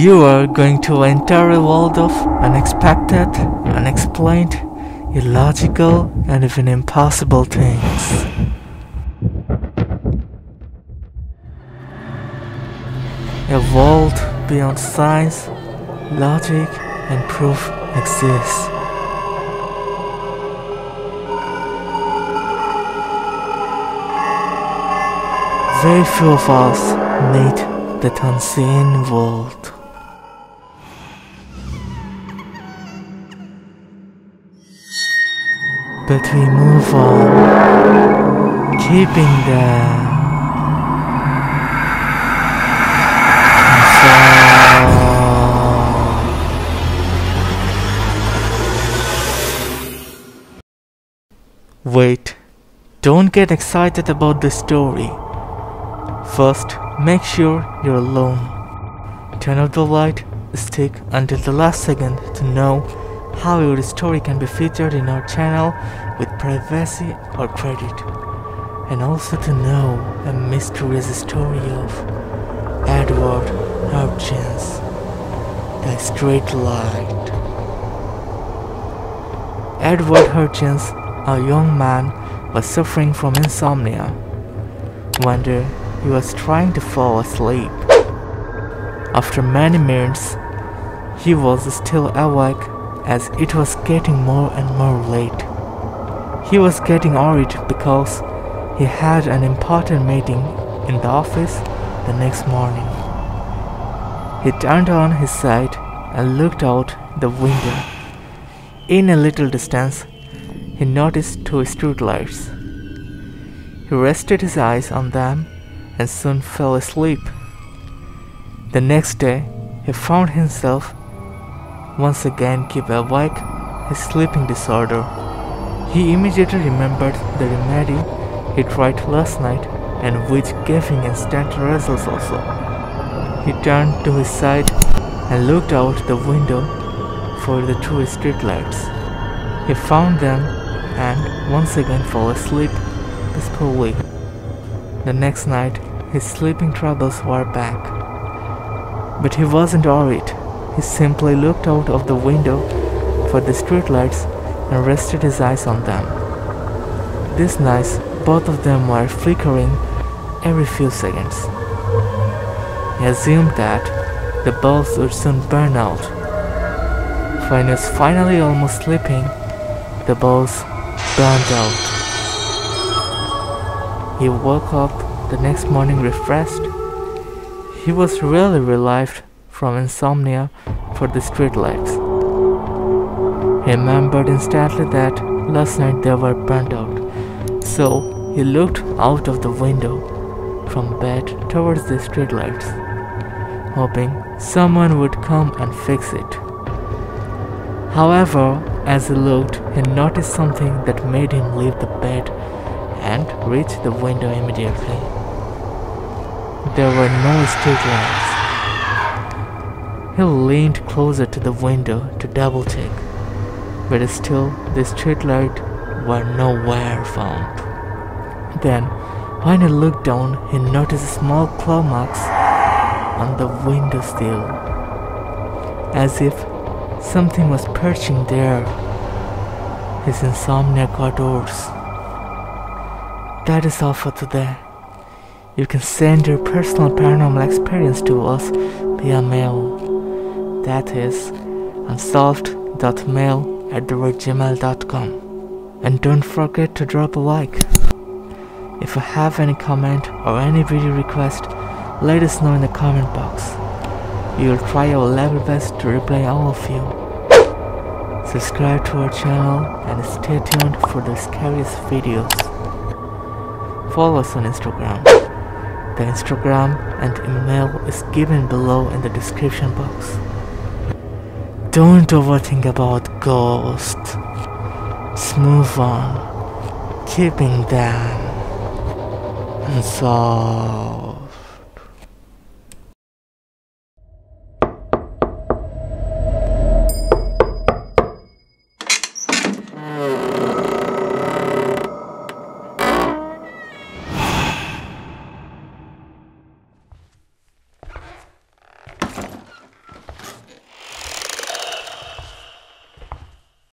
You are going to enter a world of unexpected, unexplained, illogical, and even impossible things. A world beyond science, logic, and proof exists. Very few of us meet that unseen world. But we move on, keeping them. Wait, don't get excited about the story. First, make sure you're alone. Turn off the light, stick until the last second to know how your story can be featured in our channel with privacy or credit. And also to know a mysterious story of Edward Hutchins, The Streetlight. Edward Hutchins, a young man, was suffering from insomnia. One day, he was trying to fall asleep. After many minutes, he was still awake as it was getting more and more late. He was getting worried because he had an important meeting in the office the next morning. He turned on his side and looked out the window. In a little distance, he noticed two streetlights. He rested his eyes on them and soon fell asleep. The next day, he found himself once again keep awake his sleeping disorder. He immediately remembered the remedy he tried last night and which gave him instant results also. He turned to his side and looked out the window for the two street streetlights. He found them and once again fell asleep peacefully. The next night, his sleeping troubles were back. But he wasn't worried. He simply looked out of the window for the streetlights and rested his eyes on them. This night, both of them were flickering every few seconds. He assumed that the bulbs would soon burn out. When he was finally almost sleeping, the bulbs burned out. He woke up the next morning refreshed. He was really relieved from insomnia for the streetlights. He remembered instantly that last night they were burnt out, so he looked out of the window from bed towards the streetlights, hoping someone would come and fix it. However, as he looked, he noticed something that made him leave the bed and reach the window immediately. There were no streetlights. He leaned closer to the window to double check, but still the streetlight were nowhere found. Then, when he looked down, he noticed small claw marks on the window sill, as if something was perching there. His insomnia got worse. That is all for today. You can send your personal paranormal experience to us via mail. That is unsolved.mail at gmail.com. And don't forget to drop a like. If you have any comment or any video request, let us know in the comment box. We will try our level best to reply all of you. Subscribe to our channel and stay tuned for the scariest videos. Follow us on Instagram. The Instagram and email is given below in the description box. Don't overthink about ghosts. Just move on, keeping them unsolved.